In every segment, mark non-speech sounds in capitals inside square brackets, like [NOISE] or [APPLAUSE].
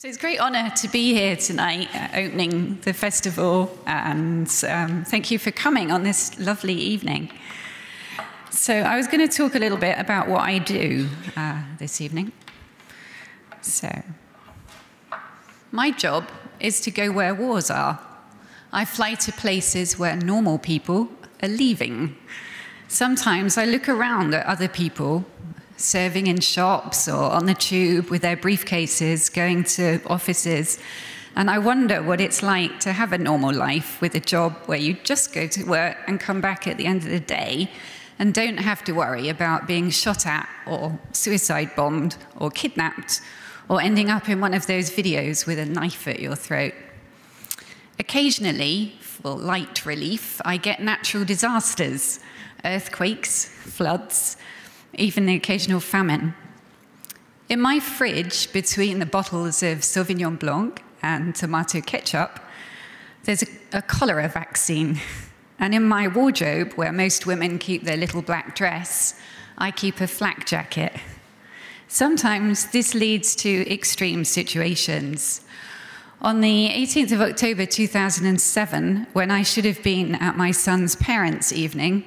So it's a great honour to be here tonight, uh, opening the festival, and um, thank you for coming on this lovely evening. So I was going to talk a little bit about what I do uh, this evening. So my job is to go where wars are. I fly to places where normal people are leaving. Sometimes I look around at other people serving in shops or on the tube with their briefcases, going to offices. And I wonder what it's like to have a normal life with a job where you just go to work and come back at the end of the day and don't have to worry about being shot at or suicide bombed or kidnapped or ending up in one of those videos with a knife at your throat. Occasionally, for light relief, I get natural disasters, earthquakes, floods, even the occasional famine. In my fridge, between the bottles of Sauvignon Blanc and tomato ketchup, there's a, a cholera vaccine. [LAUGHS] And in my wardrobe, where most women keep their little black dress, I keep a flak jacket. Sometimes this leads to extreme situations. On the 18th of October 2007, when I should have been at my son's parents' evening,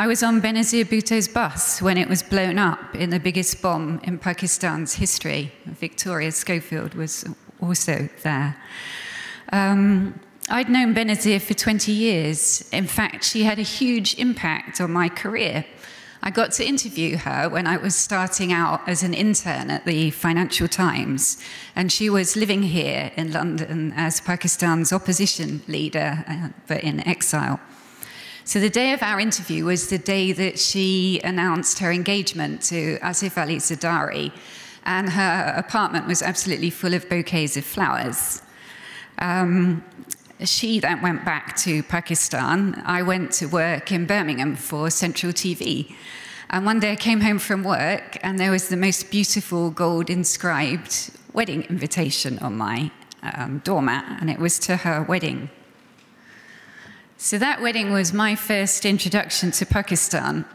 I was on Benazir Bhutto's bus when it was blown up in the biggest bomb in Pakistan's history. Victoria Schofield was also there. Um, I'd known Benazir for 20 years. In fact, she had a huge impact on my career. I got to interview her when I was starting out as an intern at the Financial Times, and she was living here in London as Pakistan's opposition leader, uh, but in exile. So the day of our interview was the day that she announced her engagement to Asif Ali Zardari, and her apartment was absolutely full of bouquets of flowers. Um, she then went back to Pakistan. I went to work in Birmingham for Central TV. And one day I came home from work, and there was the most beautiful gold inscribed wedding invitation on my um, doormat, and it was to her wedding. So that wedding was my first introduction to Pakistan.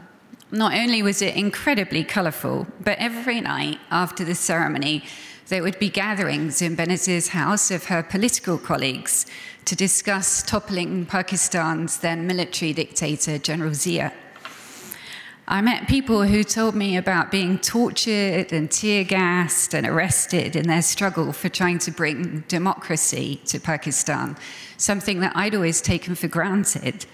Not only was it incredibly colourful, but every night after the ceremony, there would be gatherings in Benazir's house of her political colleagues to discuss toppling Pakistan's then military dictator, General Zia. I met people who told me about being tortured and tear gassed and arrested in their struggle for trying to bring democracy to Pakistan, something that I'd always taken for granted.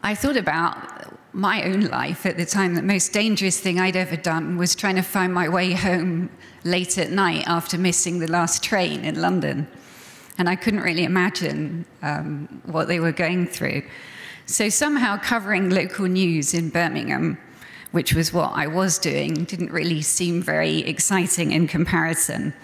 I thought about my own life at the time. The most dangerous thing I'd ever done was trying to find my way home late at night after missing the last train in London. And I couldn't really imagine um, what they were going through. So somehow covering local news in Birmingham, which was what I was doing, didn't really seem very exciting in comparison.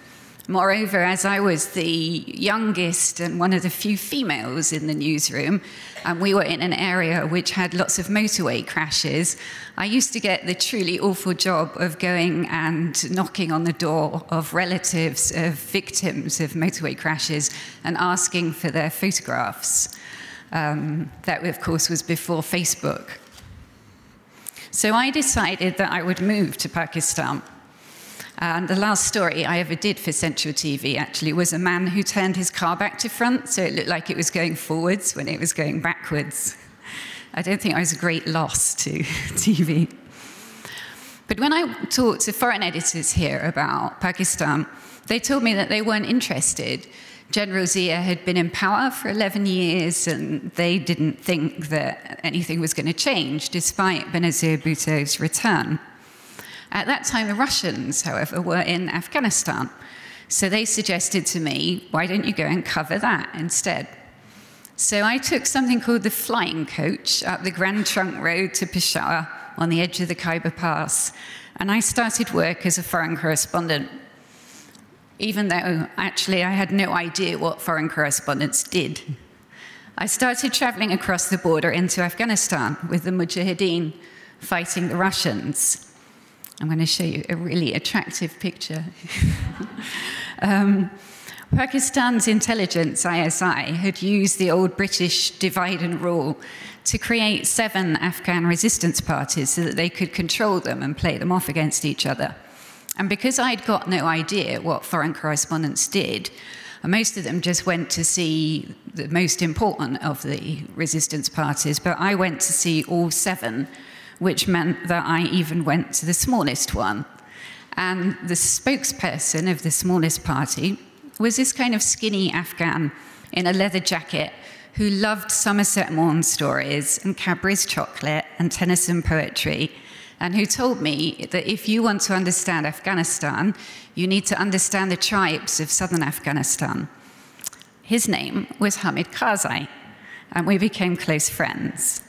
Moreover, as I was the youngest and one of the few females in the newsroom, and we were in an area which had lots of motorway crashes, I used to get the truly awful job of going and knocking on the door of relatives of victims of motorway crashes and asking for their photographs. Um, that, of course, was before Facebook. So I decided that I would move to Pakistan. And the last story I ever did for Central TV actually was a man who turned his car back to front, so it looked like it was going forwards when it was going backwards. I don't think I was a great loss to [LAUGHS] TV. But when I talked to foreign editors here about Pakistan, they told me that they weren't interested General Zia had been in power for 11 years and they didn't think that anything was going to change despite Benazir Bhutto's return. At that time, the Russians, however, were in Afghanistan. So they suggested to me, why don't you go and cover that instead? So I took something called the flying coach up the Grand Trunk Road to Peshawar on the edge of the Khyber Pass. And I started work as a foreign correspondent even though actually I had no idea what foreign correspondents did. I started traveling across the border into Afghanistan with the Mujahideen fighting the Russians. I'm going to show you a really attractive picture. [LAUGHS] um, Pakistan's intelligence, ISI, had used the old British divide and rule to create seven Afghan resistance parties so that they could control them and play them off against each other. And because I'd got no idea what foreign correspondents did, most of them just went to see the most important of the resistance parties, but I went to see all seven, which meant that I even went to the smallest one. And the spokesperson of the smallest party was this kind of skinny Afghan in a leather jacket who loved Somerset Maugham stories and Cadbury's chocolate and Tennyson poetry, and who told me that if you want to understand Afghanistan, you need to understand the tribes of southern Afghanistan. His name was Hamid Karzai, and we became close friends.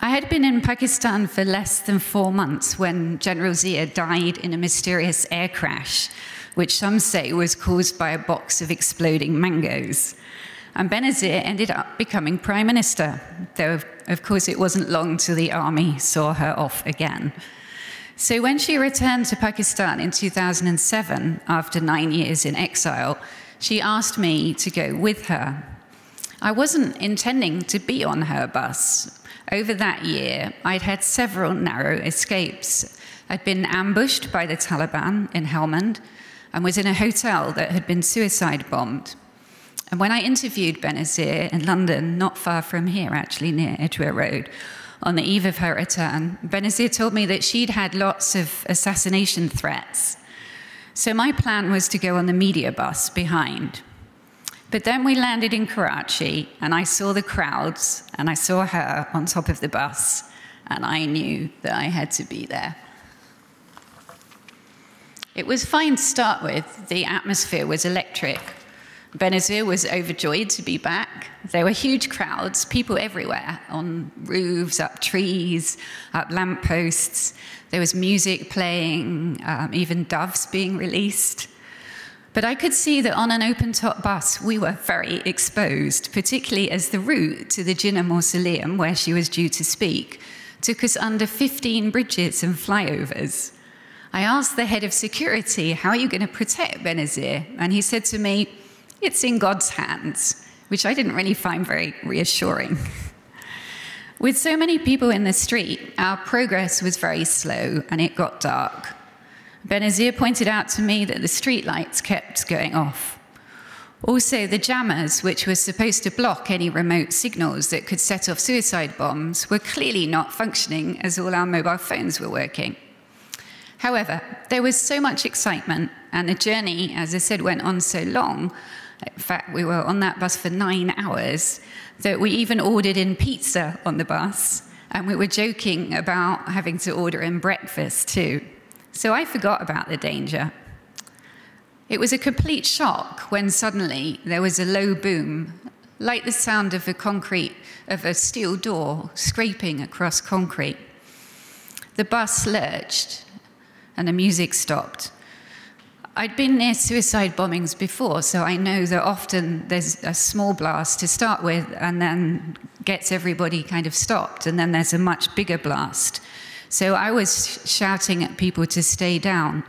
I had been in Pakistan for less than four months when General Zia died in a mysterious air crash, which some say was caused by a box of exploding mangoes. And Benazir ended up becoming prime minister, though, of course, it wasn't long till the army saw her off again. So when she returned to Pakistan in 2007, after nine years in exile, she asked me to go with her. I wasn't intending to be on her bus. Over that year, I'd had several narrow escapes. I'd been ambushed by the Taliban in Helmand and was in a hotel that had been suicide bombed. And when I interviewed Benazir in London, not far from here, actually, near Edgware Road, on the eve of her return, Benazir told me that she'd had lots of assassination threats. So my plan was to go on the media bus behind. But then we landed in Karachi, and I saw the crowds, and I saw her on top of the bus, and I knew that I had to be there. It was fine to start with. The atmosphere was electric. Benazir was overjoyed to be back. There were huge crowds, people everywhere, on roofs, up trees, up lampposts. There was music playing, um, even doves being released. But I could see that on an open top bus, we were very exposed, particularly as the route to the Jinnah Mausoleum, where she was due to speak, took us under 15 bridges and flyovers. I asked the head of security, How are you going to protect Benazir? And he said to me, it's in God's hands, which I didn't really find very reassuring. [LAUGHS] With so many people in the street, our progress was very slow and it got dark. Benazir pointed out to me that the street lights kept going off. Also, the jammers, which were supposed to block any remote signals that could set off suicide bombs, were clearly not functioning as all our mobile phones were working. However, there was so much excitement, and the journey, as I said, went on so long in fact, we were on that bus for nine hours that we even ordered in pizza on the bus. And we were joking about having to order in breakfast too. So I forgot about the danger. It was a complete shock when suddenly there was a low boom, like the sound of a concrete, of a steel door scraping across concrete. The bus lurched and the music stopped. I'd been near suicide bombings before, so I know that often there's a small blast to start with and then gets everybody kind of stopped, and then there's a much bigger blast. So I was shouting at people to stay down,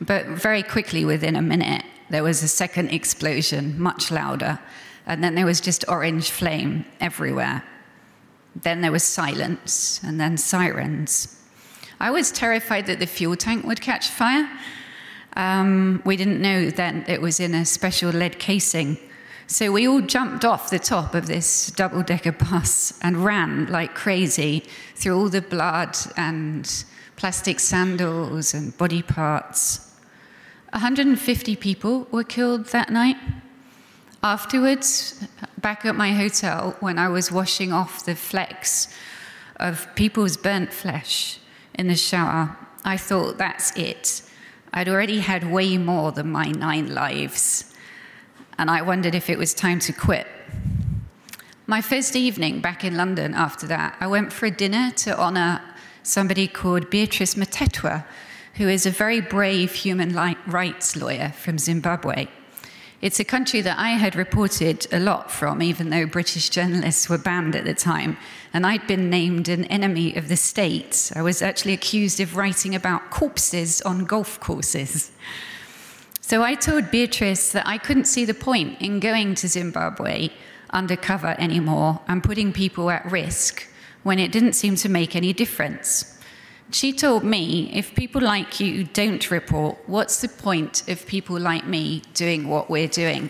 but very quickly, within a minute, there was a second explosion, much louder, and then there was just orange flame everywhere. Then there was silence, and then sirens. I was terrified that the fuel tank would catch fire. Um, we didn't know that it was in a special lead casing. So we all jumped off the top of this double decker bus and ran like crazy through all the blood and plastic sandals and body parts. 150 people were killed that night. Afterwards, back at my hotel, when I was washing off the flecks of people's burnt flesh in the shower, I thought, that's it. I'd already had way more than my nine lives, and I wondered if it was time to quit. My first evening back in London after that, I went for a dinner to honour somebody called Beatrice Mtetwa, who is a very brave human rights lawyer from Zimbabwe. It's a country that I had reported a lot from, even though British journalists were banned at the time. And I'd been named an enemy of the state. I was actually accused of writing about corpses on golf courses. So I told Beatrice that I couldn't see the point in going to Zimbabwe undercover anymore and putting people at risk when it didn't seem to make any difference. She told me if people like you don't report, what's the point of people like me doing what we're doing?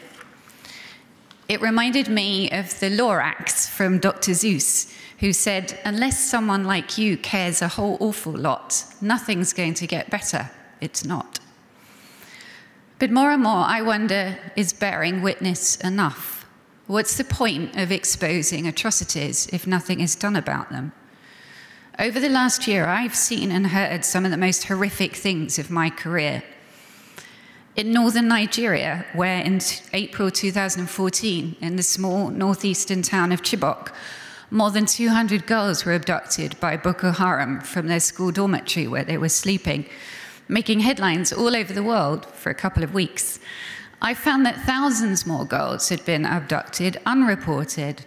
It reminded me of the Lorax from Dr. Seuss, who said, Unless someone like you cares a whole awful lot, nothing's going to get better. It's not. But more and more, I wonder is bearing witness enough? What's the point of exposing atrocities if nothing is done about them? Over the last year, I've seen and heard some of the most horrific things of my career. In northern Nigeria, where in April 2014, in the small northeastern town of Chibok, more than 200 girls were abducted by Boko Haram from their school dormitory where they were sleeping making headlines all over the world for a couple of weeks. I found that thousands more girls had been abducted unreported.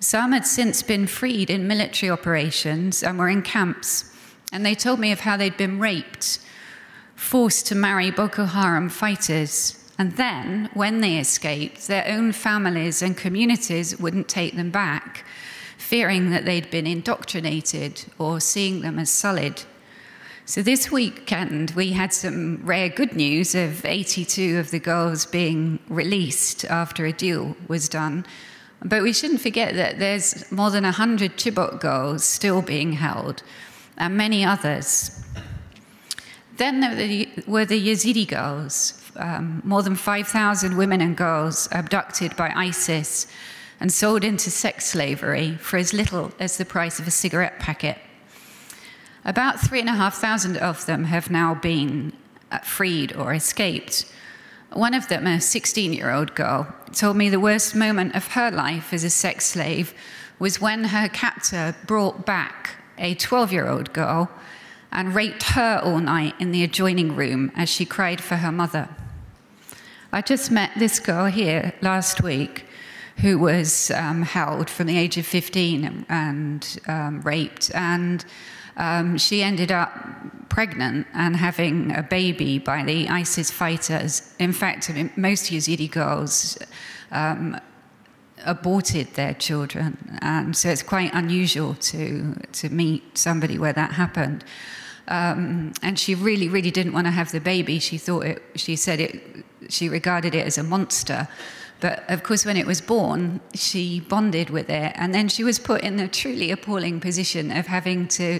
Some had since been freed in military operations and were in camps. And they told me of how they'd been raped, forced to marry Boko Haram fighters. And then, when they escaped, their own families and communities wouldn't take them back, fearing that they'd been indoctrinated or seeing them as sullied. So this weekend, we had some rare good news of 82 of the girls being released after a deal was done. But we shouldn't forget that there's more than 100 Chibok girls still being held, and many others. Then there were the Yazidi girls, um, more than 5,000 women and girls abducted by ISIS and sold into sex slavery for as little as the price of a cigarette packet. About 3,500 of them have now been uh, freed or escaped. One of them, a 16 year old girl, told me the worst moment of her life as a sex slave was when her captor brought back a 12 year old girl and raped her all night in the adjoining room as she cried for her mother. I just met this girl here last week who was um, held from the age of 15 and, and um, raped. And um, she ended up pregnant and having a baby by the ISIS fighters. In fact, I mean, most Yazidi girls um, aborted their children, and so it's quite unusual to to meet somebody where that happened. Um, and she really, really didn't want to have the baby. She thought it. She said it. She regarded it as a monster. But of course, when it was born, she bonded with it. And then she was put in a truly appalling position of having to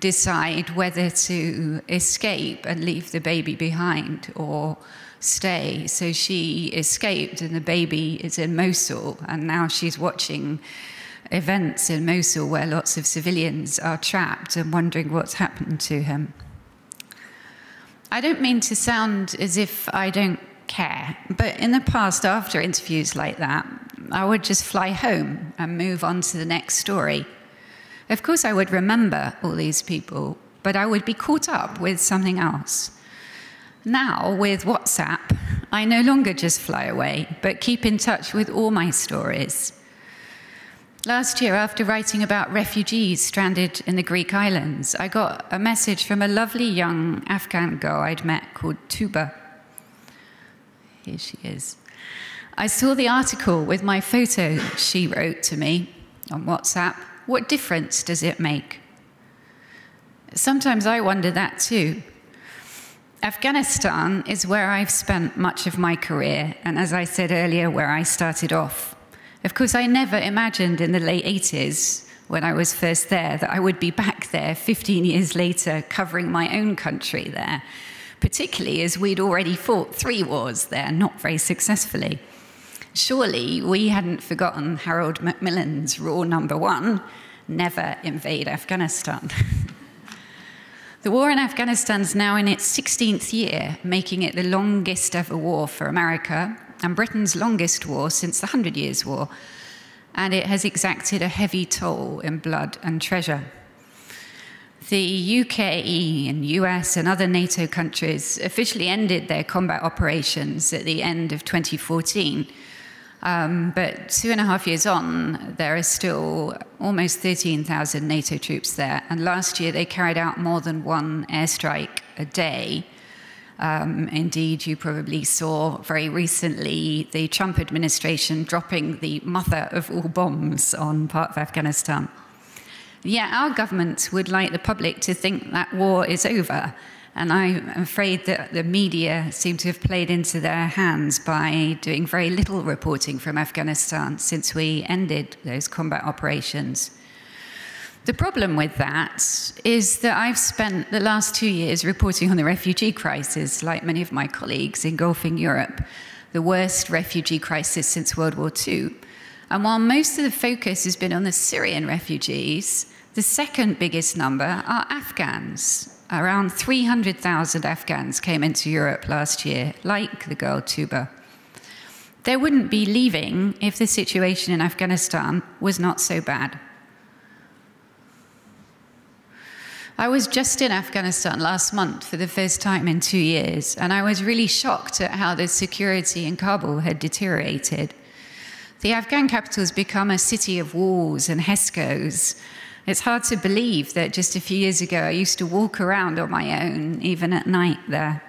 decide whether to escape and leave the baby behind or stay. So she escaped, and the baby is in Mosul. And now she's watching events in Mosul where lots of civilians are trapped and wondering what's happened to him. I don't mean to sound as if I don't care. But in the past, after interviews like that, I would just fly home and move on to the next story. Of course, I would remember all these people, but I would be caught up with something else. Now, with WhatsApp, I no longer just fly away, but keep in touch with all my stories. Last year, after writing about refugees stranded in the Greek islands, I got a message from a lovely young Afghan girl I'd met called Tuba. Here she is. I saw the article with my photo she wrote to me on WhatsApp. What difference does it make? Sometimes I wonder that too. Afghanistan is where I've spent much of my career, and as I said earlier, where I started off. Of course, I never imagined in the late 80s, when I was first there, that I would be back there 15 years later, covering my own country there particularly as we'd already fought three wars there, not very successfully. Surely we hadn't forgotten Harold Macmillan's rule number one never invade Afghanistan. [LAUGHS] the war in Afghanistan is now in its 16th year, making it the longest ever war for America and Britain's longest war since the Hundred Years' War. And it has exacted a heavy toll in blood and treasure. The UK and US and other NATO countries officially ended their combat operations at the end of 2014. Um, but two and a half years on, there are still almost 13,000 NATO troops there. And last year, they carried out more than one airstrike a day. Um, indeed, you probably saw very recently the Trump administration dropping the mother of all bombs on part of Afghanistan. Yet our government would like the public to think that war is over. And I'm afraid that the media seem to have played into their hands by doing very little reporting from Afghanistan since we ended those combat operations. The problem with that is that I've spent the last two years reporting on the refugee crisis, like many of my colleagues, engulfing Europe, the worst refugee crisis since World War II. And while most of the focus has been on the Syrian refugees, the second biggest number are Afghans. Around 300,000 Afghans came into Europe last year, like the girl Tuba. They wouldn't be leaving if the situation in Afghanistan was not so bad. I was just in Afghanistan last month for the first time in two years, and I was really shocked at how the security in Kabul had deteriorated. The Afghan capital has become a city of walls and HESCOs. It's hard to believe that just a few years ago I used to walk around on my own, even at night there.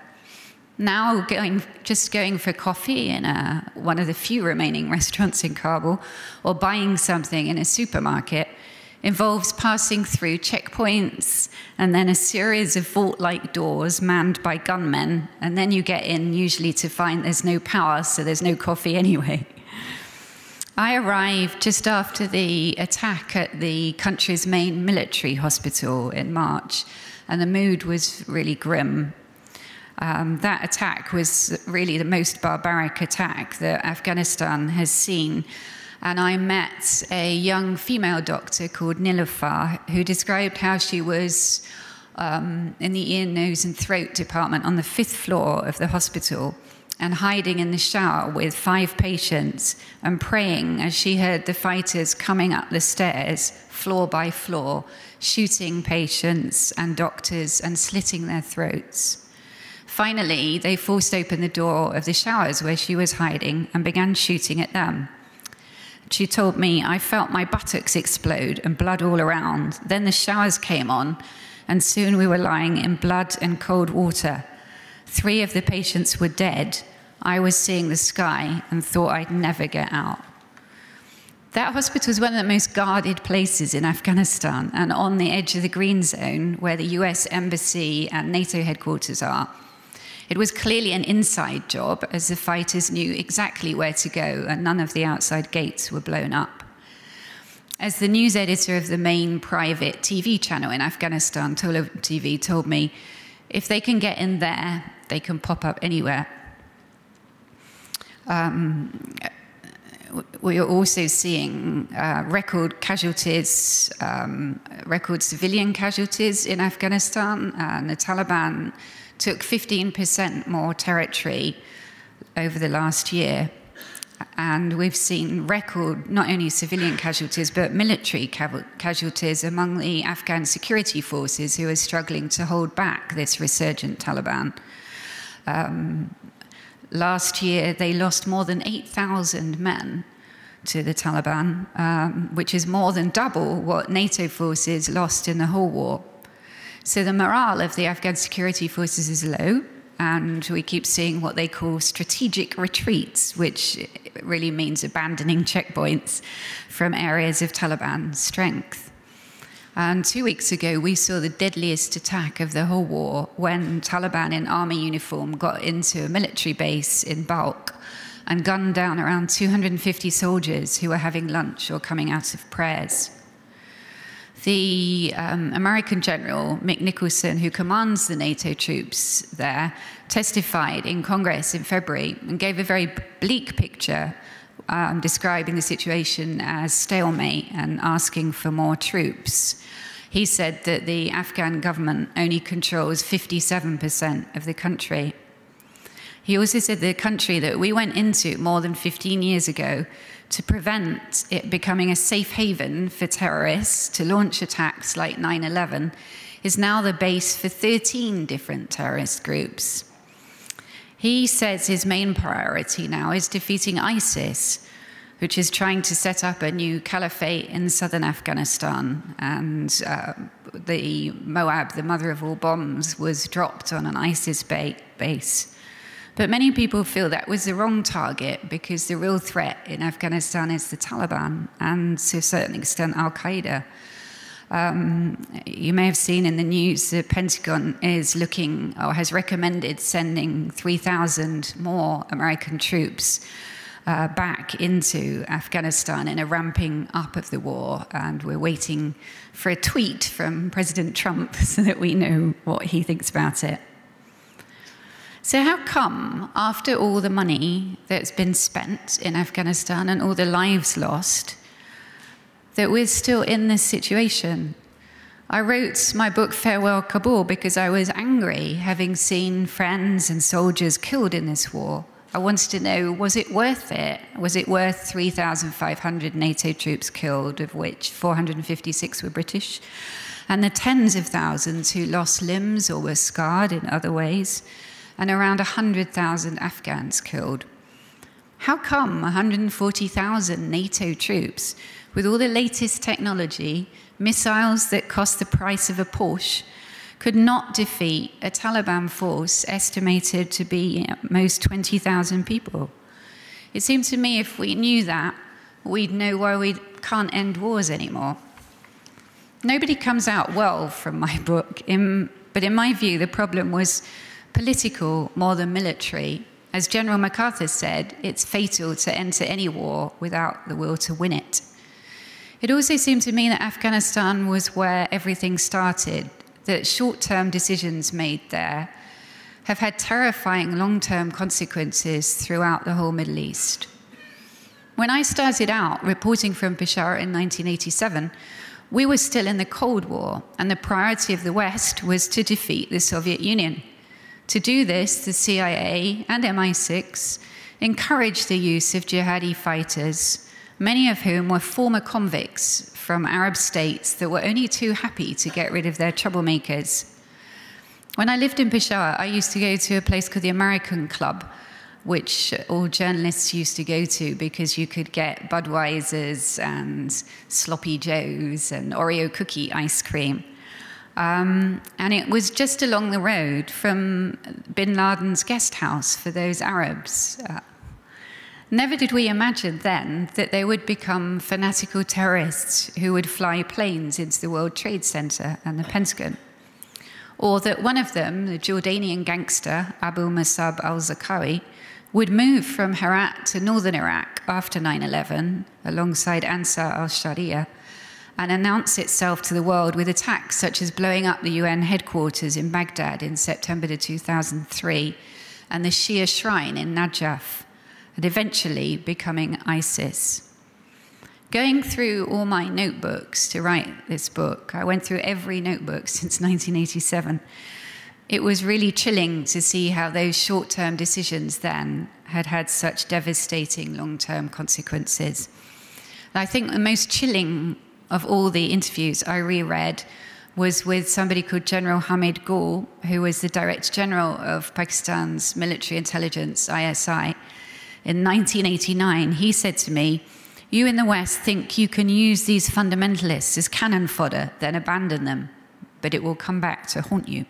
Now, going, just going for coffee in a, one of the few remaining [LAUGHS] restaurants in Kabul or buying something in a supermarket involves passing through checkpoints and then a series of vault like doors manned by gunmen. And then you get in, usually to find there's no power, so there's no coffee [LAUGHS] anyway. I arrived just after the attack at the country's main military hospital in March, and the mood was really grim. Um, that attack was really the most barbaric attack that Afghanistan has seen. And I met a young female doctor called Nilufar who described how she was um, in the ear, nose, and throat department on the fifth floor of the hospital and hiding in the shower with five patients and praying as she heard the fighters coming up the stairs, floor by floor, shooting patients and doctors and slitting their throats. Finally, they forced open the door of the showers where she was hiding and began shooting at them. She told me, I felt my buttocks explode and blood all around. Then the showers came on, and soon we were lying in blood and cold water Three of the patients were dead. I was seeing the sky and thought I'd never get out. That hospital is one of the most guarded places in Afghanistan and on the edge of the green zone where the US Embassy and NATO headquarters are. It was clearly an inside job as the fighters knew exactly where to go and none of the outside gates were blown up. As the news editor of the main private TV channel in Afghanistan, Tolo TV, told me, if they can get in there, they can pop up anywhere. Um, we are also seeing uh, record casualties, um, record civilian casualties in Afghanistan. And the Taliban took 15% more territory over the last year. And we've seen record not only civilian casualties, but military casualties among the Afghan security forces who are struggling to hold back this resurgent Taliban. Um, last year, they lost more than 8,000 men to the Taliban, um, which is more than double what NATO forces lost in the whole war. So the morale of the Afghan security forces is low, and we keep seeing what they call strategic retreats, which really means abandoning checkpoints from areas of Taliban strength. And two weeks ago, we saw the deadliest attack of the whole war when Taliban in army uniform got into a military base in Balkh and gunned down around 250 soldiers who were having lunch or coming out of prayers. The um, American general, Mick Nicholson, who commands the NATO troops there, testified in Congress in February and gave a very bleak picture um, describing the situation as stalemate and asking for more troops. He said that the Afghan government only controls 57% of the country. He also said the country that we went into more than 15 years ago to prevent it becoming a safe haven for terrorists to launch attacks like 9 11 is now the base for 13 different terrorist groups. He says his main priority now is defeating ISIS, which is trying to set up a new caliphate in southern Afghanistan. And uh, the Moab, the mother of all bombs, was dropped on an ISIS ba base. But many people feel that was the wrong target because the real threat in Afghanistan is the Taliban and to a certain extent Al Qaeda. Um, you may have seen in the news the Pentagon is looking or has recommended sending 3,000 more American troops uh, back into Afghanistan in a ramping up of the war. And we're waiting for a tweet from President Trump [LAUGHS] so that we know what he thinks about it. So, how come, after all the money that's been spent in Afghanistan and all the lives lost, that we're still in this situation? I wrote my book Farewell Kabul because I was angry having seen friends and soldiers killed in this war. I wanted to know was it worth it? Was it worth 3,500 NATO troops killed, of which 456 were British? And the tens of thousands who lost limbs or were scarred in other ways? And around 100,000 Afghans killed. How come 140,000 NATO troops, with all the latest technology, missiles that cost the price of a Porsche, could not defeat a Taliban force estimated to be at most 20,000 people? It seems to me if we knew that, we'd know why we can't end wars anymore. Nobody comes out well from my book, in, but in my view, the problem was political more than military. As General MacArthur said, it's fatal to enter any war without the will to win it. It also seemed to me that Afghanistan was where everything started, that short term decisions made there have had terrifying long term consequences throughout the whole Middle East. When I started out reporting from Peshawar in 1987, we were still in the Cold War, and the priority of the West was to defeat the Soviet Union. To do this, the CIA and MI6 encouraged the use of jihadi fighters, many of whom were former convicts from Arab states that were only too happy to get rid of their troublemakers. When I lived in Peshawar, I used to go to a place called the American Club, which all journalists used to go to because you could get Budweisers and Sloppy Joes and Oreo cookie ice cream. Um, and it was just along the road from bin Laden's guest house for those Arabs. Uh, never did we imagine then that they would become fanatical terrorists who would fly planes into the World Trade Center and the Pentagon. Or that one of them, the Jordanian gangster Abu Musab al Zarqawi, would move from Herat to northern Iraq after 9 11 alongside Ansar al Sharia and announce itself to the world with attacks such as blowing up the UN headquarters in Baghdad in September 2003 and the Shia shrine in Najaf, and eventually becoming ISIS. Going through all my notebooks to write this book, I went through every notebook since [LAUGHS] 1987. It was really chilling to see how those short term decisions then had had such devastating long term consequences. I think the most chilling of all the interviews I reread was with somebody called General Hamid Gul, who was the Director General of Pakistan's military intelligence, ISI. In 1989, he said to me, You in the West think you can use these fundamentalists as cannon fodder, then abandon them, but it will come back to haunt you.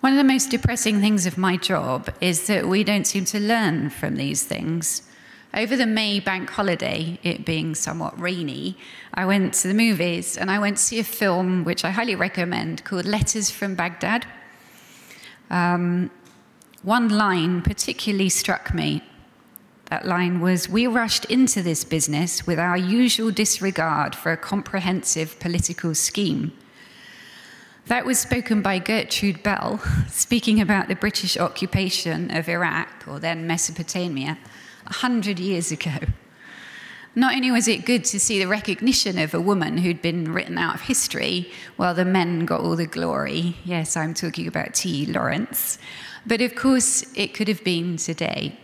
One of the most depressing things of my job is that we don't seem to learn from these things. Over the May bank holiday, it being somewhat rainy, I went to the movies and I went to see a film which I highly recommend called Letters from Baghdad. Um, one line particularly struck me. That line was We rushed into this business with our usual disregard for a comprehensive political scheme. That was spoken by Gertrude Bell, [LAUGHS] speaking about the British occupation of Iraq, or then Mesopotamia, 100 years ago. Not only was it good to see the recognition of a woman who'd been written out of history while the men got all the glory. Yes, I'm talking about T. Lawrence. But of course, it could have been today.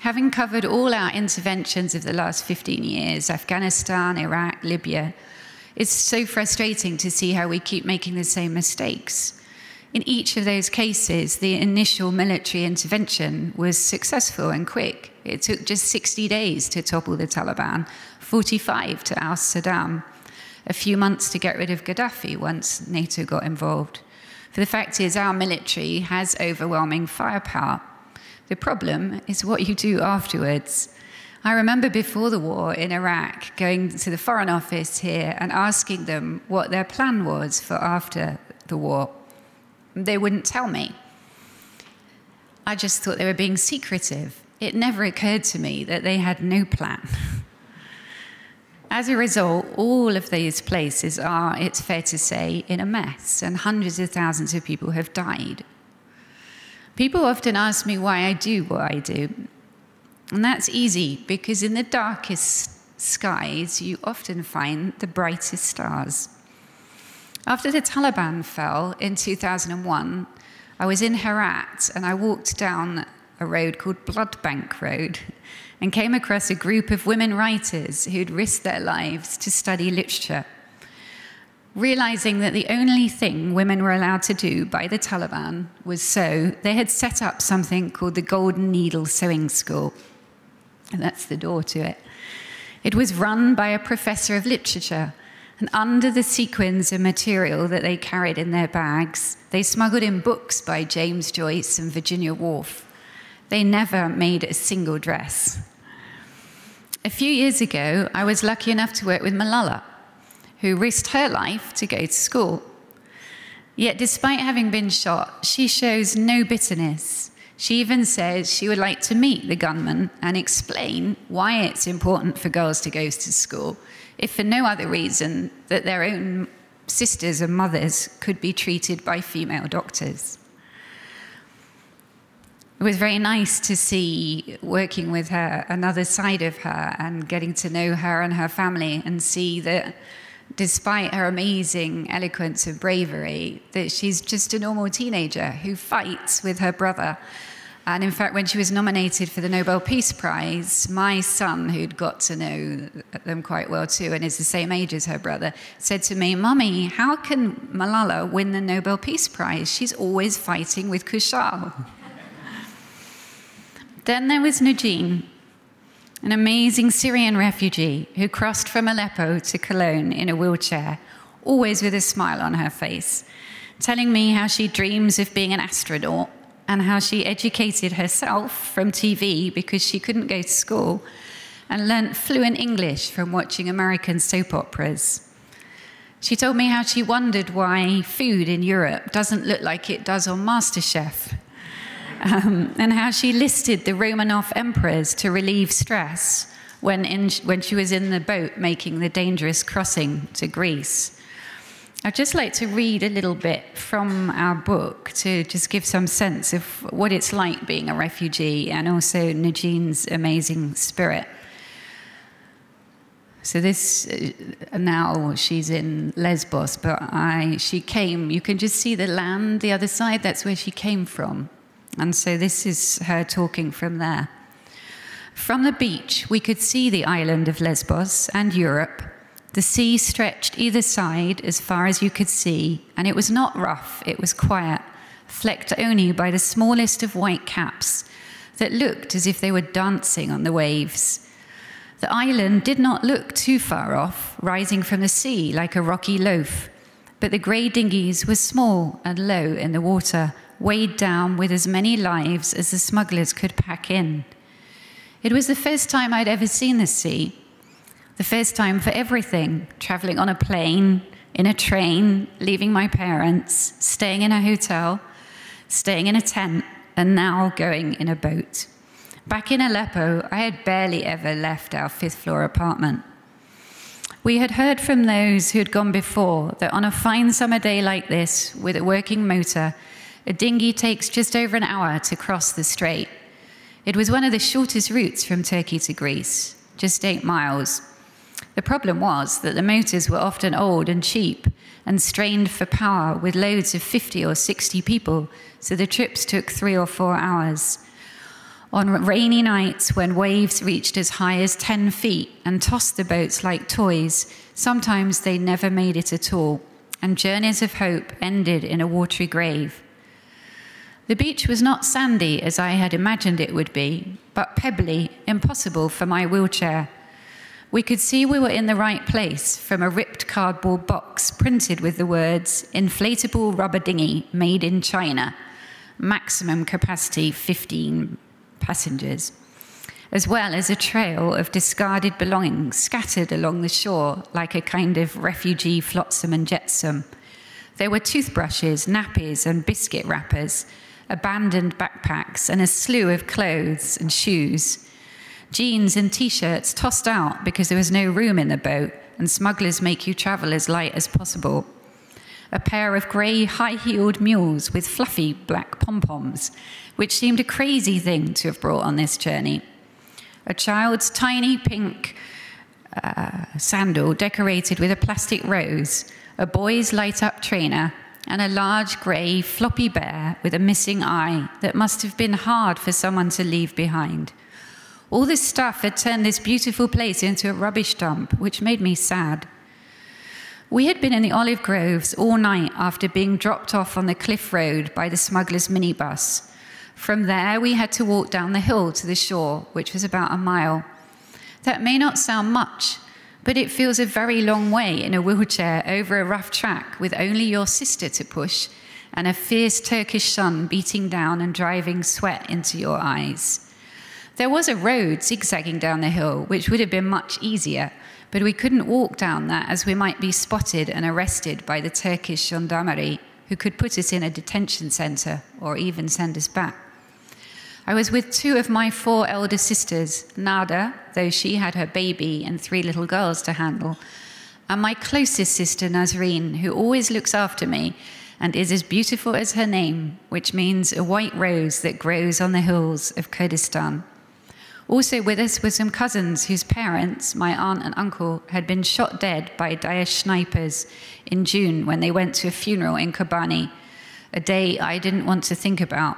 Having covered all our interventions of the last 15 years Afghanistan, Iraq, Libya it's so frustrating to see how we keep making the same mistakes. In each of those cases, the initial military intervention was successful and quick. It took just 60 days to topple the Taliban, 45 to oust Saddam, a few months to get rid of Gaddafi once NATO got involved. For the fact is, our military has overwhelming firepower. The problem is what you do afterwards. I remember before the war in Iraq going to the Foreign Office here and asking them what their plan was for after the war. They wouldn't tell me. I just thought they were being secretive. It never occurred to me that they had no plan. As a result, all of these places are, it's fair to say, in a mess, and hundreds of thousands of people have died. People often ask me why I do what I do, and that's easy because in the darkest skies, you often find the brightest stars. After the Taliban fell in 2001, I was in Herat and I walked down a road called Blood Bank Road and came across a group of women writers who'd risked their lives to study literature. Realizing that the only thing women were allowed to do by the Taliban was sew, they had set up something called the Golden Needle Sewing School. And that's the door to it. It was run by a professor of literature, and under the sequins of material that they carried in their bags, they smuggled in books by James Joyce and Virginia Woolf. They never made a single dress. A few years ago, I was lucky enough to work with Malala, who risked her life to go to school. Yet, despite having been shot, she shows no bitterness. She even says she would like to meet the gunman and explain why it's important for girls to go to school, if for no other reason that their own sisters and mothers could be treated by female doctors. It was very nice to see working with her another side of her and getting to know her and her family and see that despite her amazing eloquence and bravery, that she's just a normal teenager who fights with her brother. And in fact, when she was nominated for the Nobel Peace Prize, my son, who'd got to know them quite well too and is the same age as her brother, said to me, Mummy, how can Malala win the Nobel Peace Prize? She's always fighting with Khushal. Then there was Nujeen, an amazing Syrian refugee who crossed from Aleppo to Cologne in a wheelchair, always with a smile on her face, telling me how she dreams of being an astronaut and how she educated herself from TV because she couldn't go to school and learnt fluent English from watching American soap operas. She told me how she wondered why food in Europe doesn't look like it does on MasterChef um, and how she listed the Romanov emperors to relieve stress when, in, when she was in the boat making the dangerous crossing to Greece. I'd just like to read a little bit from our book to just give some sense of what it's like being a refugee and also Nujeen's amazing spirit. So this uh, now she's in Lesbos, but I she came. You can just see the land, the other side. That's where she came from. And so this is her talking from there. From the beach, we could see the island of Lesbos and Europe. The sea stretched either side as far as you could see, and it was not rough, it was quiet, flecked only by the smallest of white caps that looked as if they were dancing on the waves. The island did not look too far off, rising from the sea like a rocky loaf, but the grey dinghies were small and low in the water, weighed down with as many lives as the smugglers could pack in. It was the first time I'd ever seen the sea, the first time for everything traveling on a plane, in a train, leaving my parents, staying in a hotel, staying in a tent, and now going in a boat. Back in Aleppo, I had barely ever left our fifth floor apartment. We had heard from those who had gone before that on a fine summer day like this, with a working motor, a dinghy takes just over an hour to cross the strait. It was one of the shortest routes from Turkey to Greece, just eight miles. The problem was that the motors were often old and cheap and strained for power with loads of 50 or 60 people, so the trips took three or four hours. On rainy nights, when waves reached as high as 10 feet and tossed the boats like toys, sometimes they never made it at all, and journeys of hope ended in a watery grave. The beach was not sandy as I had imagined it would be, but pebbly, impossible for my wheelchair. We could see we were in the right place from a ripped cardboard box printed with the words inflatable rubber dinghy made in China, maximum capacity 15 passengers. as well as a trail of discarded belongings scattered along the shore like a kind of refugee flotsam and jetsam. There were toothbrushes, nappies, and biscuit wrappers, abandoned backpacks, and a slew of clothes and shoes. Jeans and t shirts tossed out because there was no room in the boat, and smugglers make you travel as light as possible. A pair of grey, high heeled mules with fluffy black pom poms, which seemed a crazy thing to have brought on this journey. A child's tiny pink uh, sandal decorated with a plastic rose a boy's light up trainer, and a large grey floppy bear with a missing eye that must have been hard for someone to leave behind. All this stuff had turned this beautiful place into a rubbish dump, which made me sad. We had been in the olive groves all night after being dropped off on the cliff road by the smuggler's minibus. From there, we had to walk down the hill to the shore, which was about a mile. That may not sound much, but it feels a very long way in a wheelchair over a rough track with only your sister to push and a fierce Turkish sun beating down and driving sweat into your eyes. There was a road zigzagging down the hill, which would have been much easier, but we couldn't walk down that as we might be spotted and arrested by the Turkish gendarmerie, who could put us in a detention centre or even send us back. I was with two of my four elder sisters, Nada, though she had her baby and three little girls to handle, and my closest sister, Nasrine, who always looks after me and is as beautiful as her name, which means a white rose that grows on the hills of Kurdistan. Also with us were some cousins whose parents, my aunt and uncle, had been shot dead by Daesh snipers in June when they went to a funeral in Kobani, a day I didn't want to think about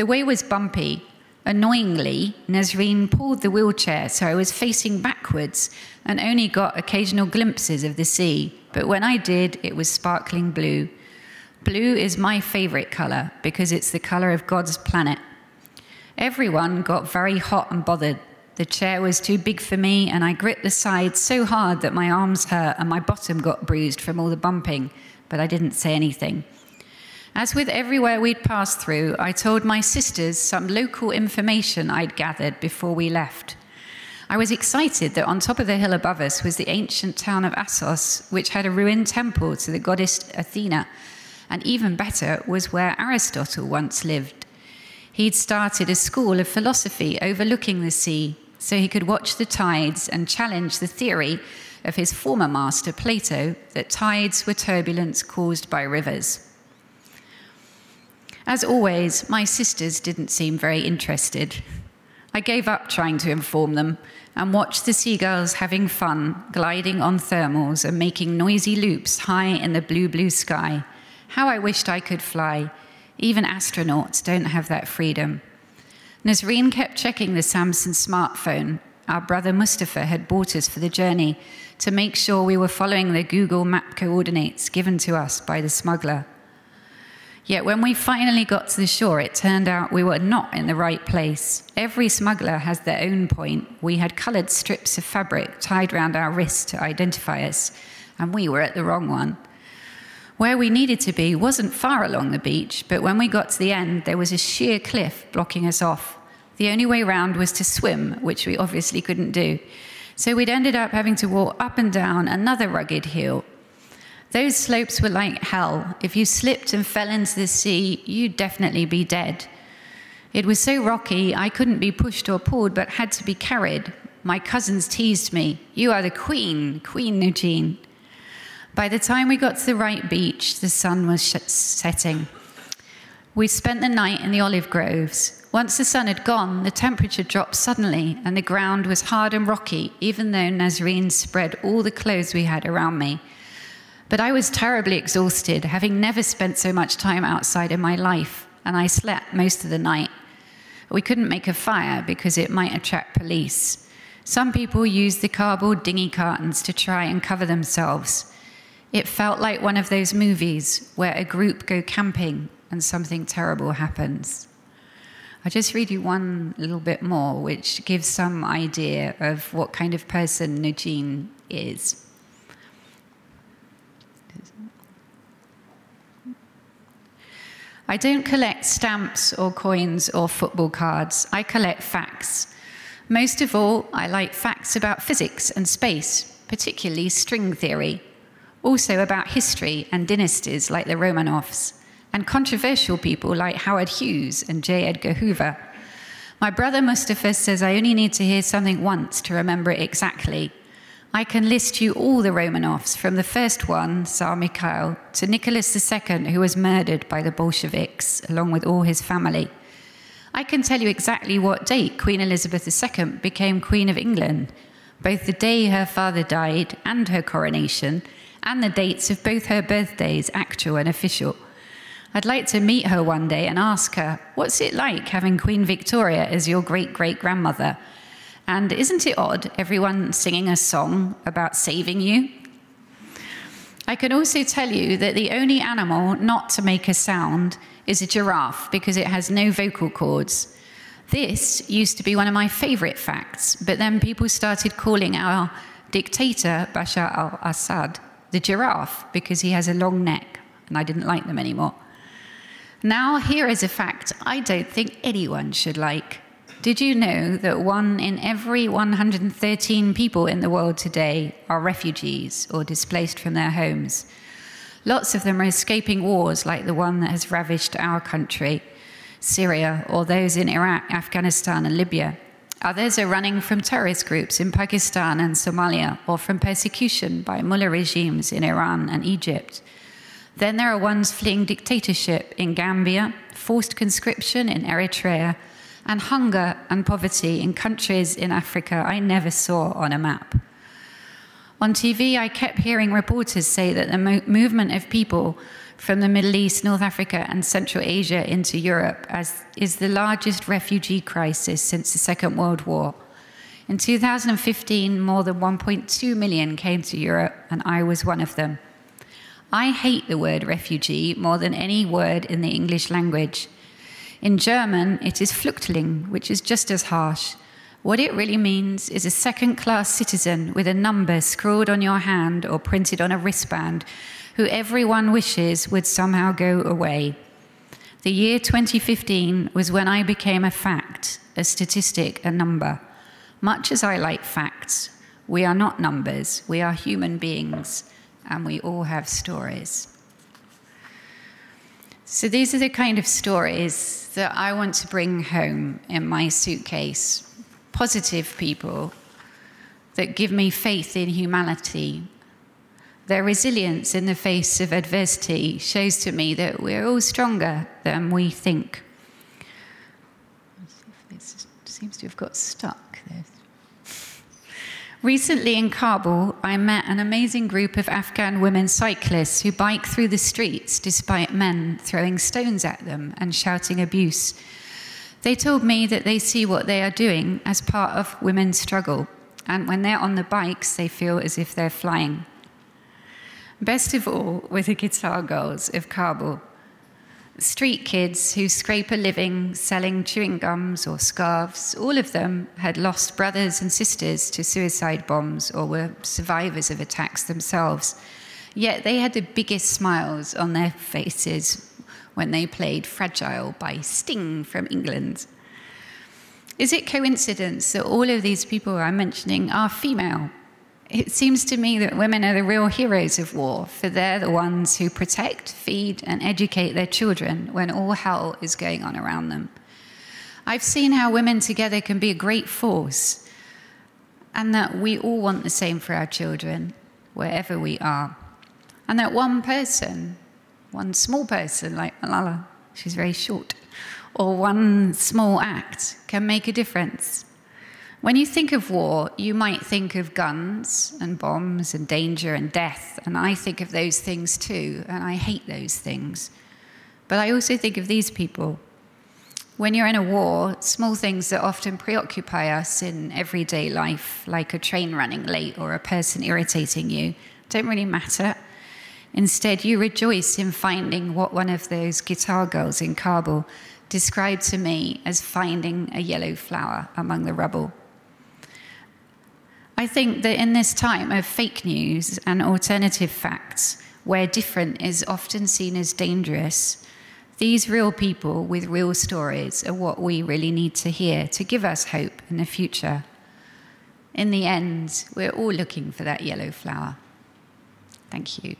the way was bumpy. Annoyingly, Nasrine pulled the wheelchair so I was facing backwards and only got occasional glimpses of the sea. But when I did, it was sparkling blue. Blue is my favorite color because it's the color of God's planet. Everyone got very hot and bothered. The chair was too big for me, and I gripped the sides so hard that my arms hurt and my bottom got bruised from all the bumping, but I didn't say anything. As with everywhere we'd passed through, I told my sisters some local information I'd gathered before we left. I was excited that on top of the hill above us was the ancient town of Assos, which had a ruined temple to the goddess Athena, and even better was where Aristotle once lived. He'd started a school of philosophy overlooking the sea so he could watch the tides and challenge the theory of his former master, Plato, that tides were turbulence caused by rivers. As always, my sisters didn't seem very interested. I gave up trying to inform them and watched the seagulls having fun, gliding on thermals and making noisy loops high in the blue, blue sky. How I wished I could fly. Even astronauts don't have that freedom. Nasrine kept checking the Samsung smartphone our brother Mustafa had bought us for the journey to make sure we were following the Google map coordinates given to us by the smuggler. Yet when we finally got to the shore, it turned out we were not in the right place. Every smuggler has their own point. We had coloured strips of fabric tied round our wrists to identify us, and we were at the wrong one. Where we needed to be wasn't far along the beach, but when we got to the end, there was a sheer cliff blocking us off. The only way round was to swim, which we obviously couldn't do. So we'd ended up having to walk up and down another rugged hill those slopes were like hell. If you slipped and fell into the sea, you'd definitely be dead. It was so rocky, I couldn't be pushed or pulled, but had to be carried. My cousins teased me, You are the queen, Queen Nujeen. By the time we got to the right beach, the sun was setting. We spent the night in the olive groves. Once the sun had gone, the temperature dropped suddenly, and the ground was hard and rocky, even though Nasrine spread all the clothes we had around me. But I was terribly exhausted, having never spent so much time outside in my life, and I slept most of the night. We couldn't make a fire because it might attract police. Some people used the cardboard dinghy cartons to try and cover themselves. It felt like one of those movies where a group go camping and something terrible happens. I'll just read you one little bit more, which gives some idea of what kind of person Nujeen is. I don't collect stamps or coins or football cards. I collect facts. Most of all, I like facts about physics and space, particularly string theory, also about history and dynasties like the Romanovs, and controversial people like Howard Hughes and J. Edgar Hoover. My brother Mustafa says I only need to hear something once to remember it exactly. I can list you all the Romanovs, from the first one, Tsar Mikhail, to Nicholas II, who was murdered by the Bolsheviks, along with all his family. I can tell you exactly what date Queen Elizabeth II became Queen of England, both the day her father died and her coronation, and the dates of both her birthdays, actual and official. I'd like to meet her one day and ask her, what's it like having Queen Victoria as your great great grandmother? And isn't it odd, everyone singing a song about saving you? I can also tell you that the only animal not to make a sound is a giraffe because it has no vocal cords. This used to be one of my favorite facts, but then people started calling our dictator, Bashar al Assad, the giraffe because he has a long neck, and I didn't like them anymore. Now, here is a fact I don't think anyone should like. Did you know that one in every 113 people in the world today are refugees or displaced from their homes? Lots of them are escaping wars like the one that has ravaged our country, Syria, or those in Iraq, Afghanistan, and Libya. Others are running from terrorist groups in Pakistan and Somalia, or from persecution by mullah regimes in Iran and Egypt. Then there are ones fleeing dictatorship in Gambia, forced conscription in Eritrea, and hunger and poverty in countries in Africa I never saw on a map. On TV, I kept hearing reporters say that the mo movement of people from the Middle East, North Africa, and Central Asia into Europe as, is the largest refugee crisis since the Second World War. In 2015, more than 1.2 million came to Europe, and I was one of them. I hate the word refugee more than any word in the English language. In German, it is Flüchtling, which is just as harsh. What it really means is a second class citizen with a number scrawled on your hand or printed on a wristband who everyone wishes would somehow go away. The year 2015 was when I became a fact, a statistic, a number. Much as I like facts, we are not numbers, we are human beings, and we all have stories. So these are the kind of stories that I want to bring home in my suitcase positive people that give me faith in humanity. Their resilience in the face of adversity shows to me that we're all stronger than we think. Seems to have got stuck there. Recently in Kabul, I met an amazing group of Afghan women cyclists who bike through the streets despite men throwing stones at them and shouting abuse. They told me that they see what they are doing as part of women's struggle, and when they're on the bikes, they feel as if they're flying. Best of all were the guitar girls of Kabul, street kids who scrape a living selling chewing gums or scarves. All of them had lost brothers and sisters to suicide bombs or were survivors of attacks themselves. Yet they had the biggest smiles on their faces when they played Fragile by Sting from England. Is it coincidence that all of these people I'm mentioning are female? It seems to me that women are the real heroes of war, for they're the ones who protect, feed, and educate their children when all hell is going on around them. I've seen how women together can be a great force, and that we all want the same for our children, wherever we are. And that one person one small person like Malala, she's very short, or one small act can make a difference. When you think of war, you might think of guns and bombs and danger and death, and I think of those things too, and I hate those things. But I also think of these people. When you're in a war, small things that often preoccupy us in everyday life, like a train running late or a person irritating you, don't really matter Instead, you rejoice in finding what one of those guitar girls in Kabul described to me as finding a yellow flower among the rubble. I think that in this time of fake news and alternative facts, where different is often seen as dangerous, These real people with real stories are what we really need to hear to give us hope in the future. In the end, we're all looking for that yellow flower. Thank you.